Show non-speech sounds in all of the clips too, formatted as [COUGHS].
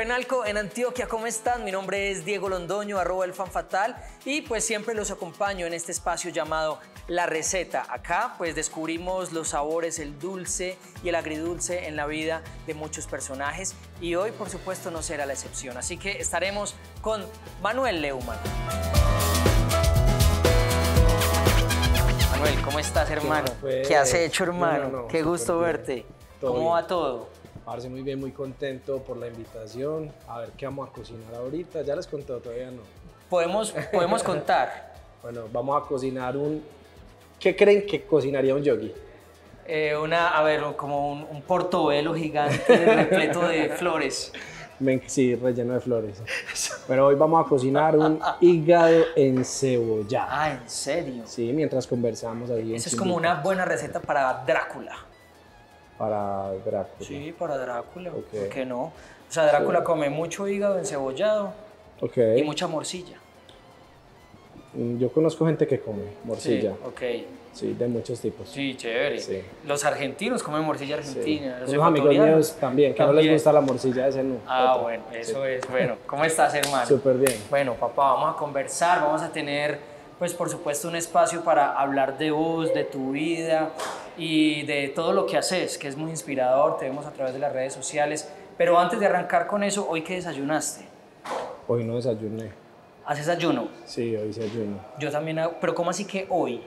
Confenalco en Antioquia, ¿cómo están? Mi nombre es Diego Londoño, arroba el fan fatal y pues siempre los acompaño en este espacio llamado La Receta. Acá pues descubrimos los sabores, el dulce y el agridulce en la vida de muchos personajes y hoy por supuesto no será la excepción. Así que estaremos con Manuel Leumann. Manuel, ¿cómo estás hermano? ¿Qué has hecho hermano? No, no, Qué gusto verte. ¿Cómo bien. va todo? Parce, muy bien, muy contento por la invitación. A ver qué vamos a cocinar ahorita. Ya les conté, todavía no. Podemos, podemos contar. [LAUGHS] Bueno, vamos a cocinar un... ¿Qué creen que cocinaría un yogi? Eh, una, a ver, como un, un portobelo gigante [LAUGHS] repleto de flores. Sí, relleno de flores. Pero hoy vamos a cocinar un [LAUGHS] hígado encebollado. Ah, ¿en serio? Sí, mientras conversamos ahí. en Esa es como una buena receta para Drácula. Para Drácula. Sí, para Drácula. Ok. ¿Por qué no? O sea, Drácula come mucho hígado encebollado Ok. y mucha morcilla. Mm, Yo conozco gente que come morcilla. Sí, ok. Sí, de muchos tipos. Sí, chévere. Sí. Los argentinos comen morcilla Sí. argentina. Los Unos amigos míos también, que no les gusta la morcilla de ese no. Ah, bueno, eso Sí. es bueno. ¿Cómo [LAUGHS] estás, hermano? Súper bien. Bueno, papá, vamos a conversar, vamos a tener, pues por supuesto, un espacio para hablar de vos, de tu vida y de todo lo que haces, que es muy inspirador, te vemos a través de las redes sociales. Pero antes de arrancar con eso, ¿hoy qué desayunaste? Hoy no desayuné. ¿Haces ayuno? Sí, hoy sí ayuno. Yo también hago, pero ¿cómo así que hoy?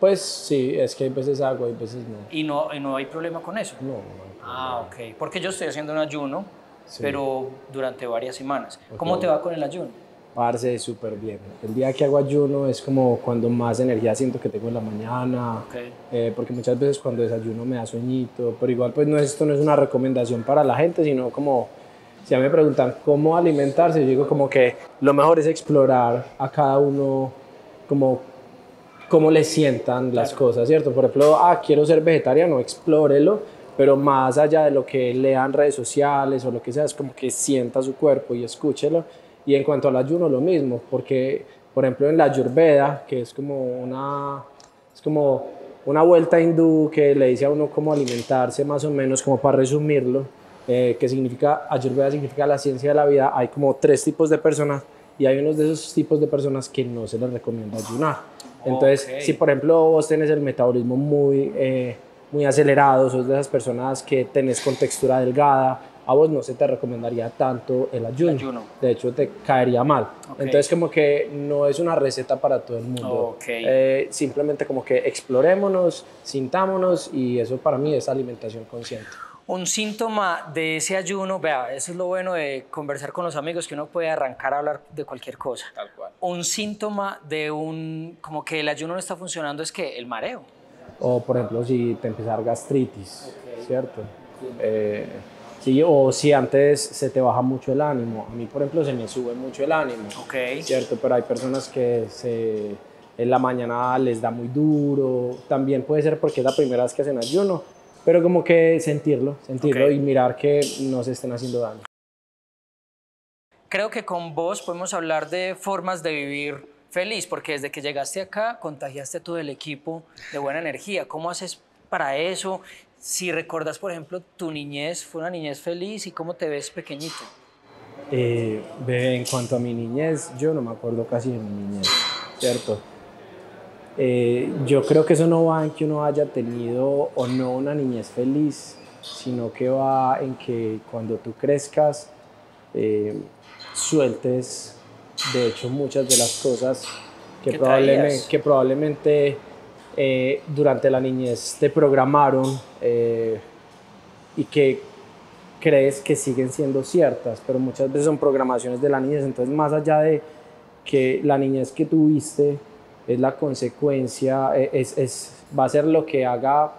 Pues sí, es que hay veces hago, hay veces no. Y no, y no hay problema con eso. No, no. Ah, ok. Porque yo estoy haciendo un ayuno, Sí. pero durante varias semanas. Ok. ¿Cómo te va con el ayuno? Parce, súper bien. El día que hago ayuno es como cuando más energía siento que tengo en la mañana. Ok. eh, porque muchas veces cuando desayuno me da sueñito. Pero igual, pues no, es- esto no es una recomendación para la gente, sino como si a mí me preguntan cómo alimentarse, yo digo como que lo mejor es explorar a cada uno como cómo le sientan las cosas, ¿cierto? Por ejemplo, ah, quiero ser vegetariano, explórelo, pero más allá de lo que lean redes sociales o lo que sea, es como que sienta su cuerpo y escúchelo. Y en cuanto al ayuno, lo mismo, porque, por ejemplo, en la Ayurveda, que es como una, es como una vuelta hindú que le dice a uno cómo alimentarse, más o menos, como para resumirlo, eh, que significa, Ayurveda significa la ciencia de la vida, hay como tres tipos de personas y hay unos de esos tipos de personas que no se les recomienda ayunar. Entonces, Ok. si por ejemplo vos tenés el metabolismo muy, eh, muy acelerado, sos de esas personas que tenés con textura delgada, a vos no se te recomendaría tanto el ayuno. ayuno. De hecho, te caería mal. Ok. Entonces, como que no es una receta para todo el mundo. Ok. Eh, simplemente como que explorémonos, sintámonos y eso para mí es alimentación consciente. Un síntoma de ese ayuno, vea, eso es lo bueno de conversar con los amigos, que uno puede arrancar a hablar de cualquier cosa. Tal cual. Un síntoma de un, como que el ayuno no está funcionando es que el mareo. O por ejemplo, si te empieza a dar gastritis, ¿cierto? Eh, sí, o si antes se te baja mucho el ánimo. A mí, por ejemplo, se me sube mucho el ánimo, Ok. ¿cierto? Pero hay personas que se, en la mañana les da muy duro. También puede ser porque es la primera vez que hacen ayuno. Pero como que sentirlo, sentirlo Ok. y mirar que no se estén haciendo daño. Creo que con vos podemos hablar de formas de vivir feliz, porque desde que llegaste acá contagiaste todo el equipo de buena energía. ¿Cómo haces para eso? Si recordas, por ejemplo, tu niñez, fue una niñez feliz y cómo te ves pequeñito. Eh, en cuanto a mi niñez, yo no me acuerdo casi de mi niñez, ¿cierto? Eh, yo creo que eso no va en que uno haya tenido o no una niñez feliz, sino que va en que cuando tú crezcas, eh, sueltes, de hecho, muchas de las cosas que, que probablemente eh, durante la niñez te programaron eh, y que crees que siguen siendo ciertas, pero muchas veces son programaciones de la niñez. Entonces, más allá de que la niñez que tuviste es la consecuencia, eh, es, es- va a ser lo que haga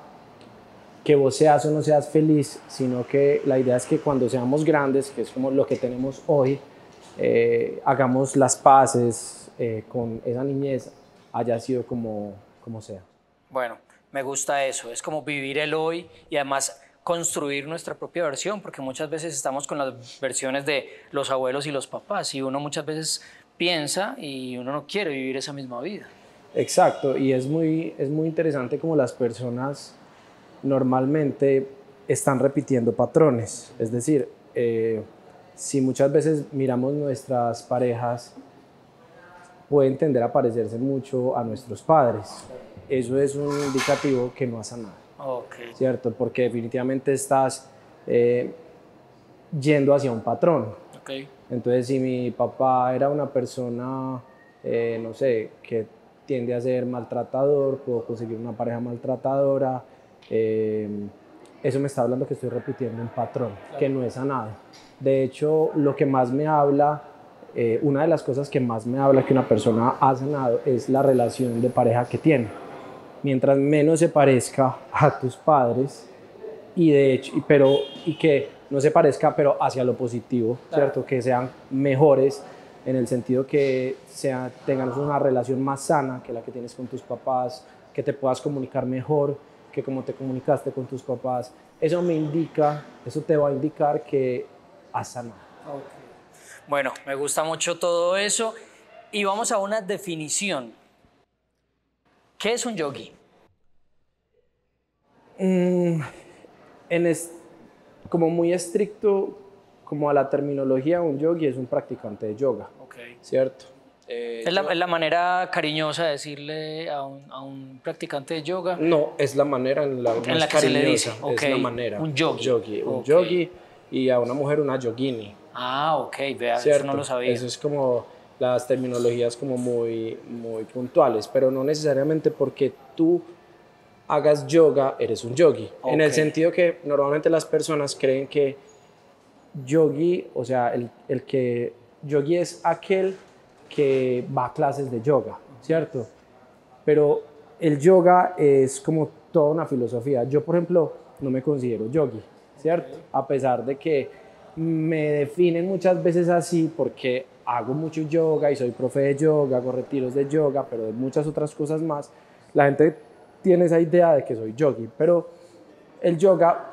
que vos seas o no seas feliz, sino que la idea es que cuando seamos grandes, que es como lo que tenemos hoy, eh, hagamos las paces eh, con esa niñez, haya sido como, como sea. Bueno, me gusta eso, es como vivir el hoy y además construir nuestra propia versión, porque muchas veces estamos con las versiones de los abuelos y los papás y uno muchas veces piensa y uno no quiere vivir esa misma vida. Exacto, y es muy, es muy interesante como las personas normalmente están repitiendo patrones. Es decir, eh, si muchas veces miramos nuestras parejas, pueden tender a parecerse mucho a nuestros padres. Eso es un indicativo que no ha sanado. Ok. ¿cierto? Porque definitivamente estás eh, yendo hacia un patrón. Ok. Entonces, si mi papá era una persona, eh, no sé, que tiende a ser maltratador, puedo conseguir una pareja maltratadora, eh, eso me está hablando que estoy repitiendo un patrón, que no es sanado. De hecho, lo que más me habla, eh, una de las cosas que más me habla que una persona ha sanado es la relación de pareja que tiene. Mientras menos se parezca a tus padres, y de hecho, pero, y que no se parezca, pero hacia lo positivo, ¿cierto? Que sean mejores en el sentido que sea, tengan una relación más sana que la que tienes con tus papás, que te puedas comunicar mejor que como te comunicaste con tus papás. Eso me indica, eso te va a indicar que has sanado. Bueno, me gusta mucho todo eso. Y vamos a una definición. ¿Qué es un yogi? Mm, en es, como muy estricto, como a la terminología, un yogi es un practicante de yoga, ¿cierto? Eh, Es la, es la manera cariñosa de decirle a un, a un practicante de yoga. No, es la manera en la, En la que se le dice, cariñosa, ok, Es la manera. un yogi. un Ok. yogi y a una mujer una yogini. Ah, ok, vea, no lo sabía. Eso es como las terminologías como muy, muy puntuales, pero no necesariamente porque tú hagas yoga eres un yogi. En el sentido que normalmente las personas creen que yogi, o sea, el, el que yogi es aquel que va a clases de yoga, ¿cierto? Pero el yoga es como toda una filosofía. Yo, por ejemplo, no me considero yogi, ¿cierto? A pesar de que me definen muchas veces así porque hago mucho yoga y soy profe de yoga, hago retiros de yoga, pero de muchas otras cosas más, la gente tiene esa idea de que soy yogi, pero el yoga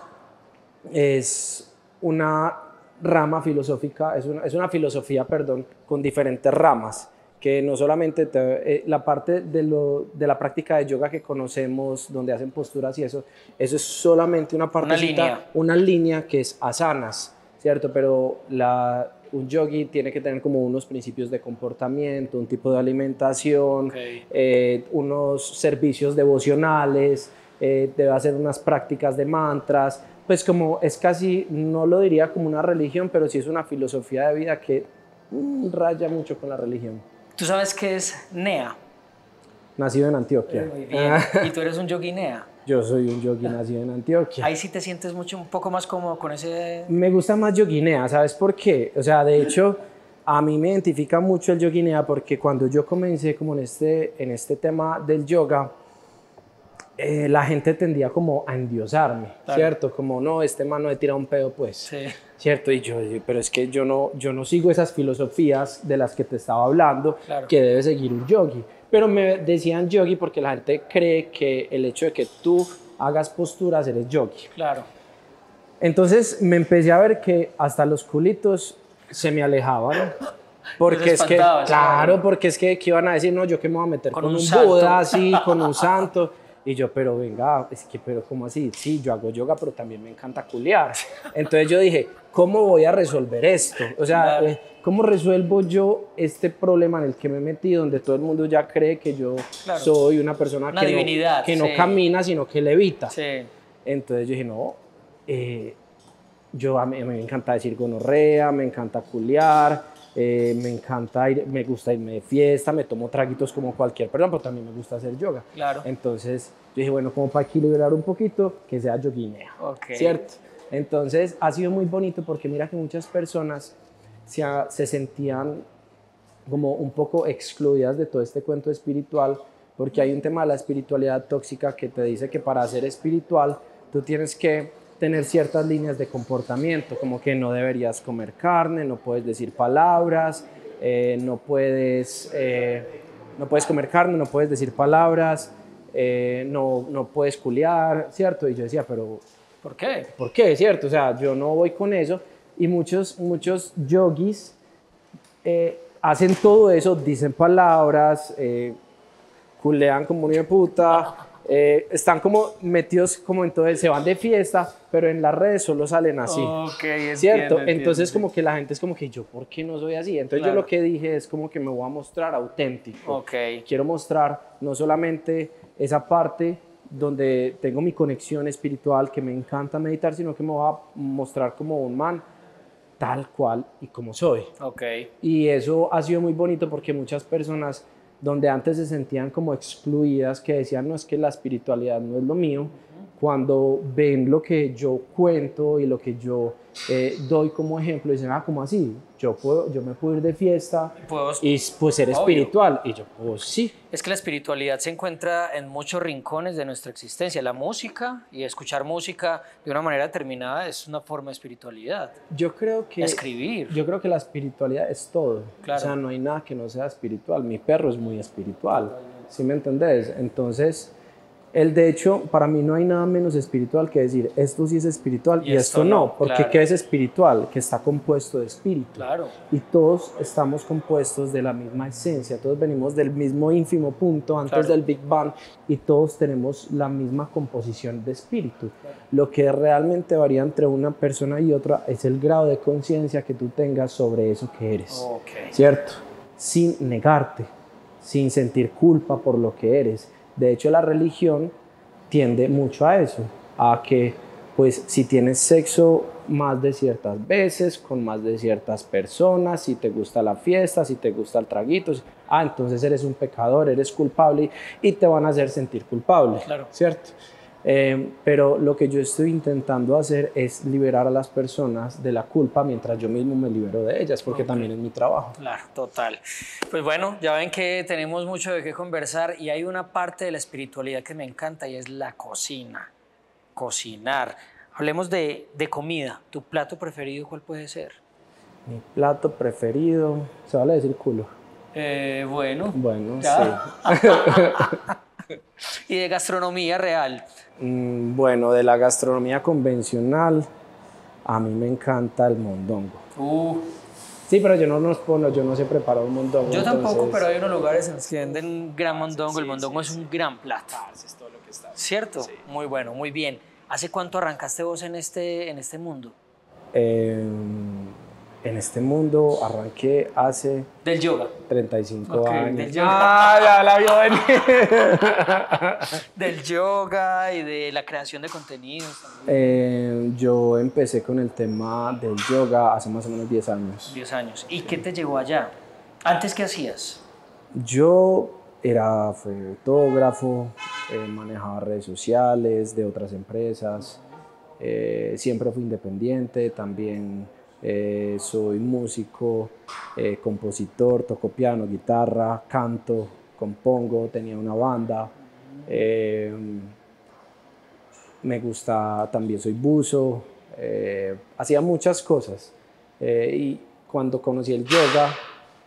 es una rama filosófica, es una, es una filosofía, perdón, con diferentes ramas, que no solamente te- eh, la parte de, lo, de la práctica de yoga que conocemos, donde hacen posturas y eso, eso es solamente una parte, línea. una línea que es asanas, ¿cierto? Pero la, un yogi tiene que tener como unos principios de comportamiento, un tipo de alimentación, Ok. eh, unos servicios devocionales, eh, debe hacer unas prácticas de mantras, pues como es casi, no lo diría como una religión, pero sí es una filosofía de vida que mm, raya mucho con la religión. ¿Tú sabes qué es NEA? Nacido en Antioquia. Muy bien. ¿Y tú eres un yogi NEA? Yo soy un yogi nacido en Antioquia. Ahí sí te sientes mucho, un poco más cómodo con ese... Me gusta más yoguinea, ¿sabes por qué? O sea, de hecho, a mí me identifica mucho el yoguinea porque cuando yo comencé como en este, en este tema del yoga, eh, la gente tendía como a endiosarme, Claro. ¿cierto? Como, no, este man no he tirado un pedo, pues. Sí. ¿Cierto? Y yo, yo, pero es que yo no, yo no sigo esas filosofías de las que te estaba hablando, Claro. que debe seguir un yogi. Pero me decían yogi porque la gente cree que el hecho de que tú hagas posturas eres yogi. Claro. Entonces me empecé a ver que hasta los culitos se me alejaban. [COUGHS] Porque es que, claro, porque es que, ¿qué iban a decir? No, yo que me voy a meter Con con, un un. Buda, así, con un santo. [LAUGHS] Y yo, pero venga, es que, pero ¿cómo así? Sí, yo hago yoga, pero también me encanta culiar. [LAUGHS] Entonces yo dije, ¿cómo voy a resolver esto? O sea, eh, ¿cómo resuelvo yo este problema en el que me metí, donde todo el mundo ya cree que yo Claro. soy una persona Una que, divinidad, no, que no sí. camina, sino que levita? Sí. Entonces yo dije, no, eh, yo a mí, a mí me encanta decir gonorrea, me encanta culiar, eh, me encanta ir, me gusta irme de fiesta, me tomo traguitos como cualquier persona, pero también me gusta hacer yoga. Claro. Entonces yo dije, bueno, como para equilibrar un poquito, que sea yoguinea. ¿cierto? Entonces ha sido muy bonito porque mira que muchas personas se, ha- se sentían como un poco excluidas de todo este cuento espiritual, porque hay un tema de la espiritualidad tóxica que te dice que para ser espiritual tú tienes que tener ciertas líneas de comportamiento, como que no deberías comer carne, no puedes decir palabras, eh, no, puedes, eh, no puedes comer carne, no puedes decir palabras, eh, no, no puedes culiar, ¿cierto? Y yo decía, pero ¿Por qué? ¿Por qué? ¿Cierto? O sea, yo no voy con eso. Y muchos, muchos yogis eh, hacen todo eso, dicen palabras, eh, culean como una puta, eh, están como metidos como entonces se van de fiesta, pero en las redes solo salen así. Ok, entiendo, ¿Cierto? entiendo, entonces sí. como que la gente es como que yo, ¿por qué no soy así? Entonces Claro. yo lo que dije es como que me voy a mostrar auténtico. Ok. Quiero mostrar no solamente esa parte donde tengo mi conexión espiritual, que me encanta meditar, sino que me voy a mostrar como un man tal cual y como soy. Ok. Y eso ha sido muy bonito porque muchas personas donde antes se sentían como excluidas, que decían, no es que la espiritualidad no es lo mío, cuando ven lo que yo cuento y lo que yo eh, doy como ejemplo, dicen, ah, ¿cómo así? Yo, puedo, yo me puedo ir de fiesta Puedo- y pues ser Obvio. espiritual. Y yo, pues sí. Es que la espiritualidad se encuentra en muchos rincones de nuestra existencia. La música y escuchar música de una manera determinada es una forma de espiritualidad. Yo creo que... Escribir. Yo creo que la espiritualidad es todo. Claro. O sea, no hay nada que no sea espiritual. Mi perro es muy espiritual. ¿Sí me entendés? Entonces, el de hecho, para mí no hay nada menos espiritual que decir, esto sí es espiritual y, Y esto, esto no. Porque claro. ¿qué es espiritual? Que está compuesto de espíritu. Claro. Y todos estamos compuestos de la misma esencia, todos venimos del mismo ínfimo punto antes Claro. del Big Bang y todos tenemos la misma composición de espíritu. Lo que realmente varía entre una persona y otra es el grado de conciencia que tú tengas sobre eso que eres. Ok. ¿Cierto? Sin negarte, sin sentir culpa por lo que eres. De hecho, la religión tiende mucho a eso, a que pues si tienes sexo más de ciertas veces, con más de ciertas personas, si te gusta la fiesta, si te gusta el traguito, si- ah, entonces eres un pecador, eres culpable y te van a hacer sentir culpable, Claro. ¿cierto? Eh, pero lo que yo estoy intentando hacer es liberar a las personas de la culpa mientras yo mismo me libero de ellas, porque también es mi trabajo. Claro, total. Pues bueno, ya ven que tenemos mucho de qué conversar y hay una parte de la espiritualidad que me encanta y es la cocina. Cocinar. Hablemos de, de comida. ¿Tu plato preferido cuál puede ser? Mi plato preferido, se vale decir culo. Eh, bueno. Bueno, Ya. sí. [LAUGHS] Y de gastronomía real. Mm, Bueno, de la gastronomía convencional, a mí me encanta el mondongo. Uh, Sí, pero yo no nos pongo, yo no sé preparar un mondongo. yo tampoco, entonces- pero hay unos lugares en los que venden un gran mondongo. El mondongo es un gran plato. ¿Cierto? Muy bueno, muy bien. ¿Hace cuánto arrancaste vos en este, en este mundo? Eh, en este mundo arranqué hace Del yoga. 35 Ok, años. del yoga. Ah, la vio venir. [LAUGHS] Del yoga y de la creación de contenidos también. Eh, yo empecé con el tema del yoga hace más o menos 10 años. 10 años. ¿Y qué te llevó allá? ¿Antes qué hacías? Yo era fotógrafo, eh, manejaba redes sociales de otras empresas, eh, siempre fui independiente, también eh, soy músico, eh, compositor, toco piano, guitarra, canto, compongo, tenía una banda. eh, me gusta, también soy buzo, hacía muchas cosas. y cuando conocí el yoga,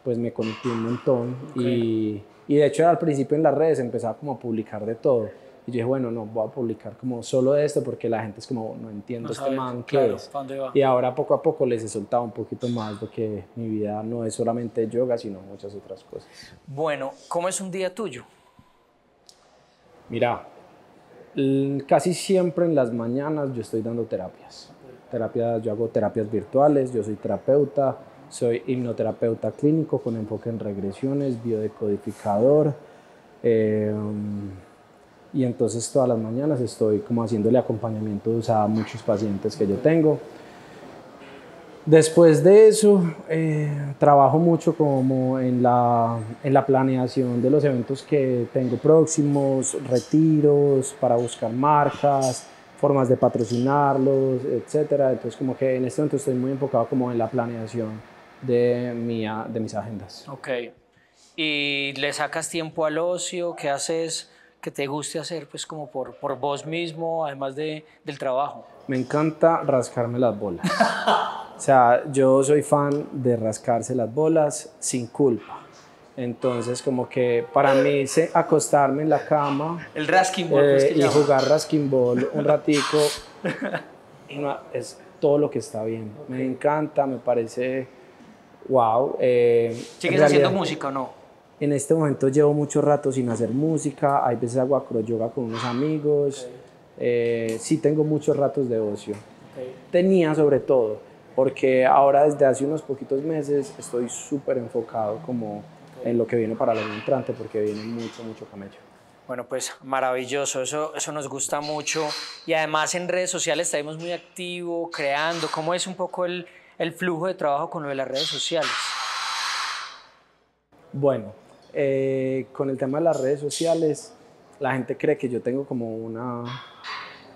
pues me conecté un montón. Y, y de hecho al principio en las redes empezaba como a publicar de todo. Y yo dije, bueno, no, voy a publicar como solo de esto porque la gente es como, no entiendo No este sabes, man, ¿qué claro, es? Y ahora poco a poco les he soltado un poquito más porque mi vida no es solamente yoga, sino muchas otras cosas. Bueno, ¿cómo es un día tuyo? Mira, casi siempre en las mañanas yo estoy dando terapias. Terapias, yo hago terapias virtuales, yo soy terapeuta, soy hipnoterapeuta clínico con enfoque en regresiones, biodecodificador. eh, y entonces todas las mañanas estoy como haciéndole acompañamientos a muchos pacientes que yo tengo. Después de eso, eh, trabajo mucho como en la, en la planeación de los eventos que tengo próximos, retiros para buscar marcas, formas de patrocinarlos, etcétera. Entonces como que en este momento estoy muy enfocado como en la planeación de, mi, de mis agendas. Ok. ¿Y le sacas tiempo al ocio? ¿Qué haces que te guste hacer pues como por, por vos mismo, además de, del trabajo? Me encanta rascarme las bolas. O sea, yo soy fan de rascarse las bolas sin culpa. Entonces, como que para mí se- acostarme en la cama El rasking ball, pues, eh, que y jugar rasking ball un ratico [LAUGHS] es todo lo que está bien. Me encanta, me parece wow. Eh, ¿Sigues haciendo realidad- música o no? En este momento llevo mucho rato sin hacer música, hay veces hago acroyoga con unos amigos, eh, sí tengo muchos ratos de ocio. Tenía sobre todo, porque ahora desde hace unos poquitos meses estoy súper enfocado como en lo que viene para el año entrante, porque viene mucho, mucho camello. Bueno, pues maravilloso, eso, eso nos gusta mucho. Y además en redes sociales estamos muy activos, creando. ¿Cómo es un poco el, el flujo de trabajo con lo de las redes sociales? Bueno, eh, con el tema de las redes sociales, la gente cree que yo tengo como una,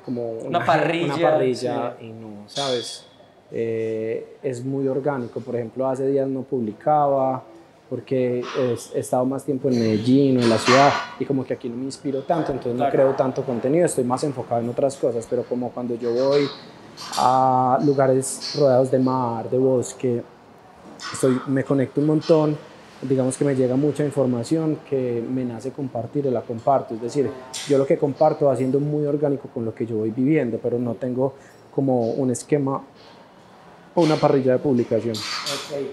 como una, parrilla, una parrilla y no, ¿sabes? Eh, es muy orgánico. Por ejemplo, hace días no publicaba porque he estado más tiempo en Medellín o en la ciudad y como que aquí no me inspiro tanto, entonces no creo tanto contenido, estoy más enfocado en otras cosas, pero como cuando yo voy a lugares rodeados de mar, de bosque, estoy, me conecto un montón digamos que me llega mucha información que me nace compartir y la comparto. Es decir, yo lo que comparto va siendo muy orgánico con lo que yo voy viviendo, pero no tengo como un esquema o una parrilla de publicación. Okay.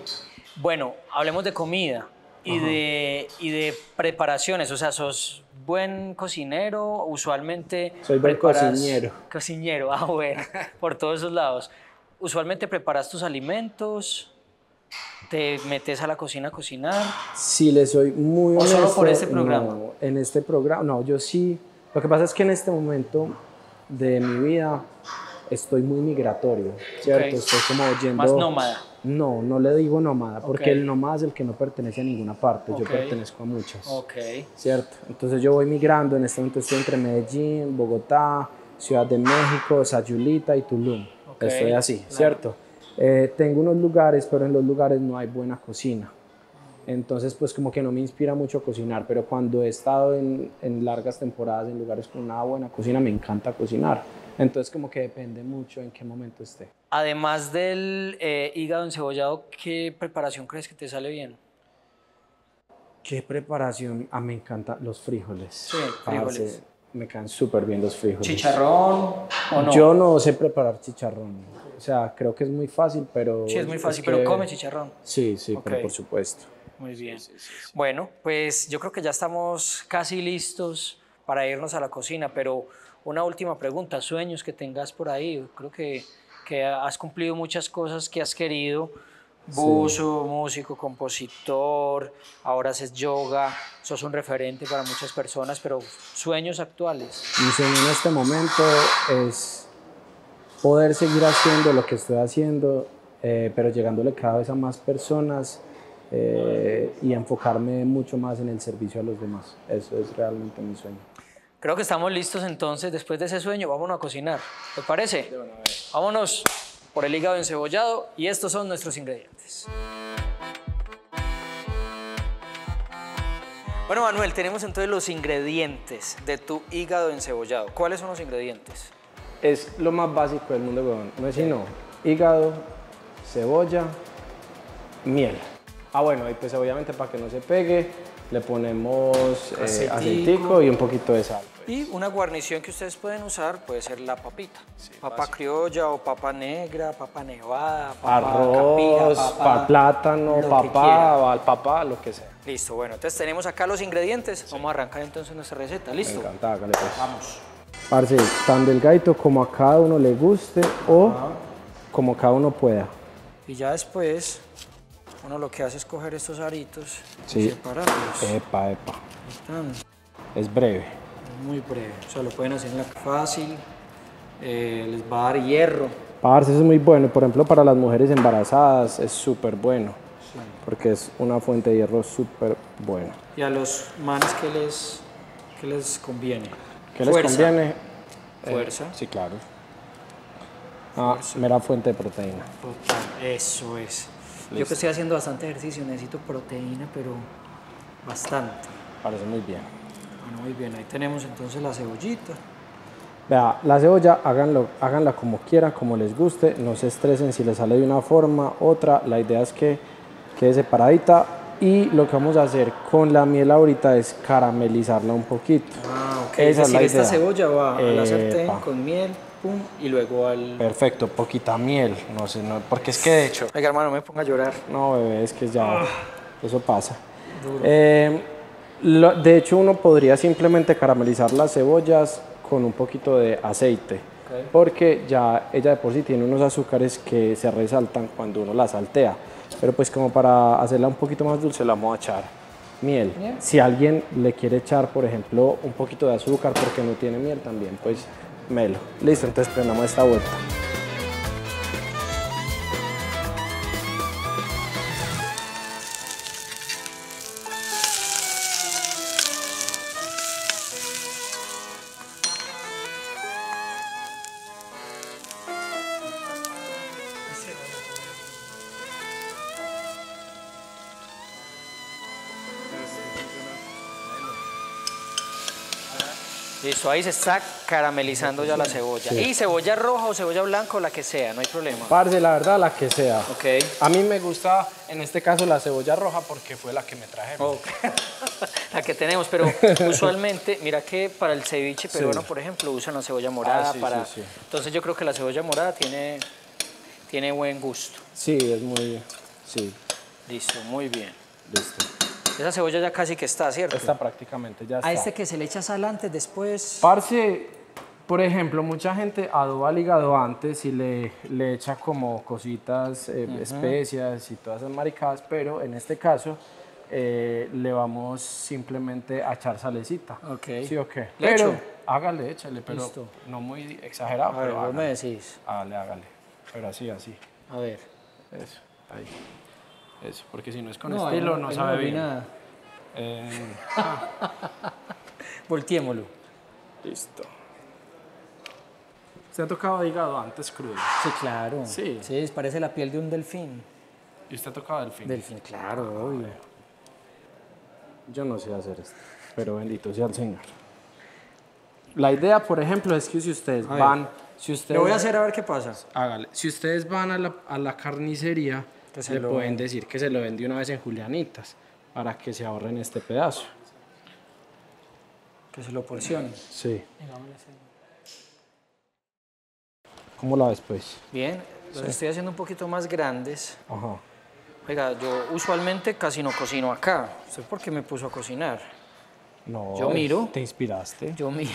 Bueno, hablemos de comida y de, y de preparaciones. O sea, sos buen cocinero, usualmente... Soy buen cocinero. Cocinero, [LAUGHS] ah, bueno, por todos esos lados. Usualmente preparas tus alimentos, ¿Te metes a la cocina a cocinar? Sí, le soy muy honesto. ¿O solo por este programa? No, en este programa, no, yo sí. Lo que pasa es que en este momento de mi vida estoy muy migratorio, ¿cierto? Estoy como yendo... ¿Más nómada? No, no le digo nómada, porque el nómada es el que no pertenece a ninguna parte, yo pertenezco a muchas. Ok. ¿Cierto? Entonces yo voy migrando, en este momento estoy entre Medellín, Bogotá, Ciudad de México, Sayulita y Tulum. Estoy así, ¿cierto? Eh, tengo unos lugares, pero en los lugares no hay buena cocina. Entonces, pues como que no me inspira mucho cocinar, pero cuando he estado en, en largas temporadas en lugares con una buena cocina, me encanta cocinar. Entonces, como que depende mucho en qué momento esté. Además del eh, hígado encebollado, ¿qué preparación crees que te sale bien? ¿Qué preparación? Ah, me encantan los frijoles. Sí, frijoles. Me caen súper bien los frijoles. ¿Chicharrón o no? Yo no sé preparar chicharrón. O sea, creo que es muy fácil, pero... Sí, es muy fácil, pero come chicharrón. Sí, sí, pero por supuesto. Muy bien. bueno, pues yo creo que ya estamos casi listos para irnos a la cocina, pero una última pregunta, sueños que tengas por ahí. Creo que, que has cumplido muchas cosas que has querido. Buzo, músico, compositor, ahora haces yoga, sos un referente para muchas personas, pero sueños actuales. Mi sueño en este momento es poder seguir haciendo lo que estoy haciendo, eh, pero llegándole cada vez a más personas eh, y enfocarme mucho más en el servicio a los demás. Eso es realmente mi sueño. Creo que estamos listos entonces, después de ese sueño, vámonos a cocinar. ¿Te parece? Vámonos por el hígado encebollado y estos son nuestros ingredientes. Bueno, Manuel, tenemos entonces los ingredientes de tu hígado encebollado. ¿Cuáles son los ingredientes? es lo más básico del mundo, No es sino hígado, cebolla, miel. Ah, bueno, y pues obviamente para que no se pegue, le ponemos eh, aceitico y un poquito de sal. Y una guarnición que ustedes pueden usar puede ser la papita. papa criolla o papa negra, papa nevada, papa Arroz, papa, plátano, papa, al papá, lo que sea. Listo, bueno, entonces tenemos acá los ingredientes. Vamos a arrancar entonces nuestra receta, ¿listo? Me encanta, pues. Vamos. Parce, tan delgadito como a cada uno le guste o como cada uno pueda. Y ya después, uno lo que hace es coger estos aritos sí. y separarlos. Epa, epa. Es breve. Muy breve. O sea, lo pueden hacer en la fácil. Eh, les va a dar hierro. Parce, eso es muy bueno. Por ejemplo, para las mujeres embarazadas es súper bueno. Porque es una fuente de hierro súper buena. ¿Y a los manes qué les, qué les conviene? ¿Qué les conviene? Eh, Fuerza. sí, claro. Ah, mera fuente de proteína. Eso es. Yo que estoy haciendo bastante ejercicio, necesito proteína, pero bastante. Parece muy bien. Muy bien. Ahí tenemos entonces la cebollita. Vea, la cebolla háganlo, háganla como quieran, como les guste, no se estresen si les sale de una forma, otra. La idea es que quede separadita y lo que vamos a hacer con la miel ahorita es caramelizarla un poquito. Ah, ok. Esa es, decir, esta cebolla va a la sartén con miel, pum, y luego al... Perfecto, poquita miel, no sé, no, porque es que de hecho... Oiga, hermano, me ponga a llorar. No, bebé, es que ya, ah. eso pasa. Eh, lo- de hecho, uno podría simplemente caramelizar las cebollas con un poquito de aceite, porque ya ella de por sí tiene unos azúcares que se resaltan cuando uno la saltea. Pero pues como para hacerla un poquito más dulce, la vamos a echar miel. Si alguien le quiere echar, por ejemplo, un poquito de azúcar porque no tiene miel también, pues melo. Listo, entonces prendamos esta vuelta. Ahí se está caramelizando ya la cebolla. Y cebolla roja o cebolla blanca o la que sea, no hay problema. Parce, la verdad, la que sea. Ok. A mí me gusta, en este caso, la cebolla roja porque fue la que me trajeron. Ok. [LAUGHS] la que tenemos, pero [LAUGHS] usualmente, mira que para el ceviche peruano, por ejemplo, usan la cebolla morada Ah, sí, para. sí, sí. Entonces yo creo que la cebolla morada tiene, tiene buen gusto. Sí, es muy... Sí, Listo, muy bien. listo. Esa cebolla ya casi que está, ¿cierto? Esta prácticamente ya está. A este que se le echa sal antes, después. Parce, por ejemplo, mucha gente adoba el hígado antes y le, le echa como cositas, eh, especias y todas esas maricadas, pero en este caso eh, le vamos simplemente a echar salecita. Ok. ¿Sí o qué? ¿Le pero echo? hágale, échale, pero Listo. no muy exagerado, A ver, pero vos me hágale. decís. Hágale, hágale. Pero así, así. A ver. Eso, ahí. Eso, porque si no es con No, estilo, no- no, sabe vi bien. nada. Eh, [LAUGHS] Volteémoslo. listo. ¿Se ha tocado hígado antes crudo? Sí, claro. Sí. Sí, parece la piel de un delfín. ¿Y usted ha tocado delfín? Delfín, claro, obvio. Yo no sé hacer esto, pero bendito sea el Señor. La idea, por ejemplo, es que si ustedes van, si ustedes, Lo voy a hacer a ver qué pasa. hágale. Si ustedes van a la, a la carnicería, Que se le lo- pueden decir que se lo den de una vez en Julianitas, para que se ahorren este pedazo. Que se lo porcione. Sí. ¿Cómo la ves, pues? Bien, los estoy haciendo un poquito más grandes. Ajá. Oiga, yo usualmente casi no cocino acá. ¿Usted por qué me puso a cocinar? No, Yo miro. ¿Te inspiraste? Yo miro.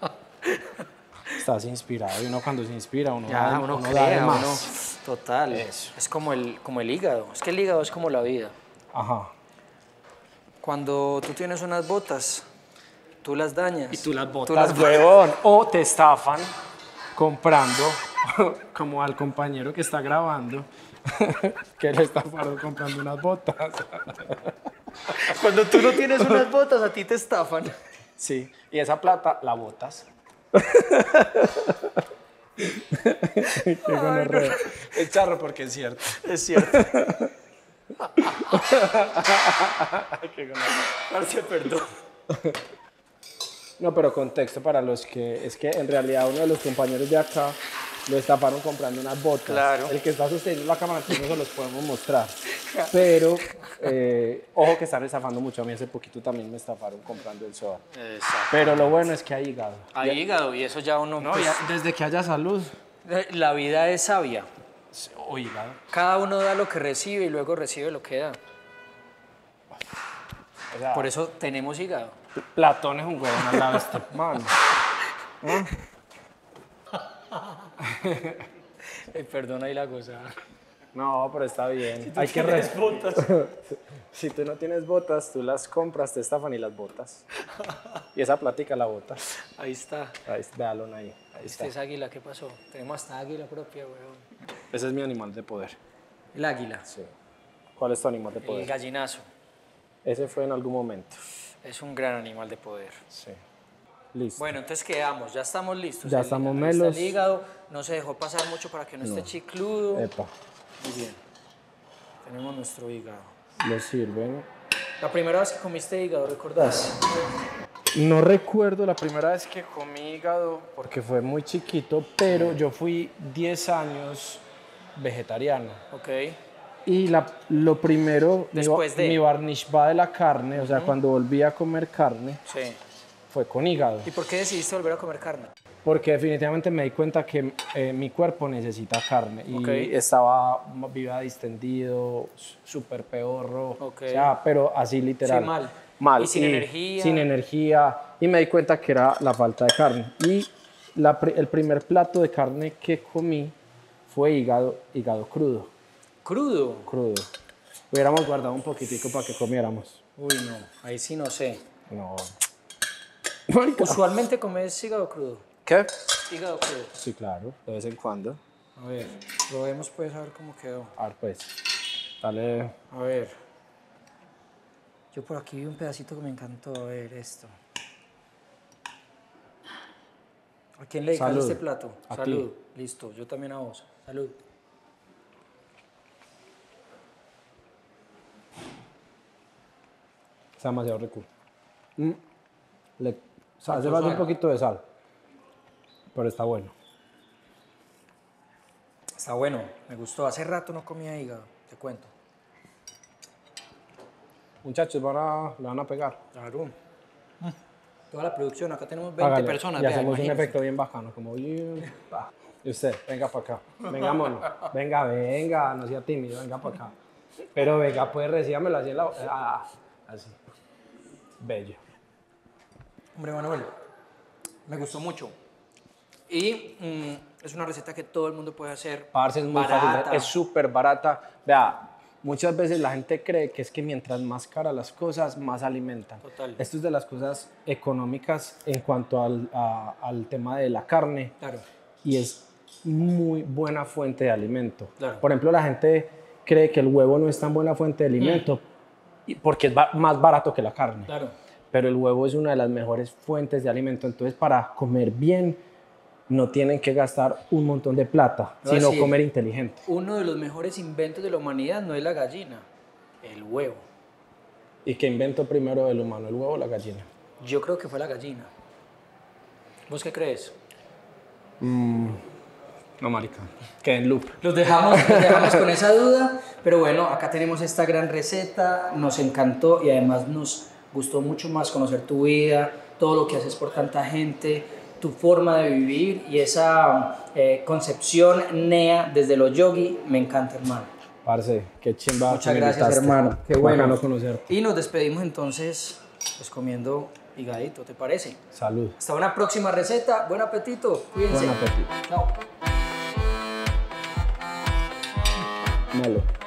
[LAUGHS] Estás inspirado y uno cuando se inspira, uno, Ya, da, uno, uno da crea, más. uno. Total. Eso. Es como el, como el hígado. Es que el hígado es como la vida. Ajá. Cuando tú tienes unas botas, tú las dañas. Y tú las botas, las huevón. O te estafan comprando, [LAUGHS] como al compañero que está grabando, [LAUGHS] que le estafaron comprando unas botas. [LAUGHS] Cuando tú no tienes unas botas, a ti te estafan. Sí, y esa plata la botas. [LAUGHS] Qué gonorrea. Es charro porque es cierto. Es cierto. [LAUGHS] [LAUGHS] Qué gonorrea. Parce, perdón. No, pero contexto para los que es que en realidad uno de los compañeros de acá lo estafaron comprando unas botas. Claro. El que está sosteniendo la cámara, entonces no se los podemos mostrar. Pero, eh, ojo que están estafando mucho. A mí hace poquito también me estafaron comprando el soda. Exacto. Pero lo bueno es que hay hígado. Hay hígado y eso ya uno... No, pues, ya desde que haya salud. eh, La vida es sabia. O hígado. Cada uno da lo que recibe y luego recibe lo que da. O sea, Por eso tenemos hígado. Platón es un huevón al lado de este man. [LAUGHS] Eh, [LAUGHS] perdona ahí la cosa. No, pero está bien. Hay que res- [LAUGHS] si tú no tienes botas, tú las compras, te estafan y las botas. Y esa plática la botas. Ahí está. Ahí, véalo ahí. Ahí está. Este es águila, ¿qué pasó? Tenemos hasta águila propia, weón. Ese es mi animal de poder. El águila. Sí. ¿Cuál es tu animal de El poder? gallinazo. Ese fue en algún momento. Es un gran animal de poder. Sí. Listo. Bueno, entonces quedamos, ya estamos listos. Ya El- estamos melos. El hígado no se dejó pasar mucho para que no, esté chicludo. Epa. Muy bien. Tenemos nuestro hígado. Lo sirven. La primera vez que comiste hígado, ¿recordás? No recuerdo la primera vez que comí hígado porque fue muy chiquito, pero yo fui 10 años vegetariano. Ok. Y la, lo primero, mi Después ba- de- mi barnishba de la carne, o sea, cuando volví a comer carne, Sí. Fue con hígado. ¿Y por qué decidiste volver a comer carne? porque definitivamente me di cuenta que eh, mi cuerpo necesita carne y estaba viva distendido, súper peorro, Ok. o sea, pero así literal. Sí, mal. Mal. Y sin energía. Sin energía. Y me di cuenta que era la falta de carne. Y la el primer plato de carne que comí fue hígado, hígado crudo. Crudo. Crudo. Hubiéramos guardado un poquitico para que comiéramos. Uy, no, ahí sí no sé. No. Usualmente comes hígado crudo. ¿Qué? Hígado crudo. Sí, claro, de vez en cuando. A ver, probemos pues a ver cómo quedó. A ver, pues. Dale. A ver. Yo por aquí vi un pedacito que me encantó. A ver, esto. ¿A quién le dedicas Salud. este plato? A ti. Salud. Listo, yo también a vos. Salud. Está demasiado rico. Mm. Le, o sea, ¿Cuánto falta un poquito de sal. Pero está bueno. Está bueno, me gustó. Hace rato no comía hígado, te cuento. Muchachos, van a, le van a pegar. Claro. Mm. Toda la producción, acá tenemos 20 Hágale. personas. Y vea, hacemos un efecto bien bacano, como... Y usted, venga para acá. Venga, mono. Venga, venga, no sea tímido, venga para acá. Pero venga, pues recíbamelo así en la... ah, así. Bello. Hombre, Manuel, me gustó mucho. Y mm, es una receta que todo el mundo puede hacer. Parce, es muy barata. fácil, es súper barata. Vea, muchas veces la gente cree que es que mientras más caras las cosas, más alimentan. Total. Esto es de las cosas económicas en cuanto al, a- al tema de la carne Claro. y es muy buena fuente de alimento. Claro. Por ejemplo, la gente cree que el huevo no es tan buena fuente de alimento y- porque es más barato que la carne. Claro. Pero el huevo es una de las mejores fuentes de alimento. Entonces, para comer bien, no tienen que gastar un montón de plata, sino comer inteligente. Uno de los mejores inventos de la humanidad no es la gallina, el huevo. ¿Y qué inventó primero el humano, el huevo o la gallina? Yo creo que fue la gallina. ¿Vos qué crees? No, marica. Queda en loop. Los dejamos, los dejamos con esa duda, pero bueno, acá tenemos esta gran receta, nos encantó y además nos gustó mucho más conocer tu vida, todo lo que haces por tanta gente, tu forma de vivir y esa eh, concepción nea desde lo yogi, me encanta hermano. Parce, qué chimba. Muchas que gracias hermano, qué bueno. Bacano conocerte. Y nos despedimos entonces pues comiendo higadito, ¿te parece? Salud. Hasta una próxima receta, buen apetito, cuídense. Buen apetito. Chao. Malo.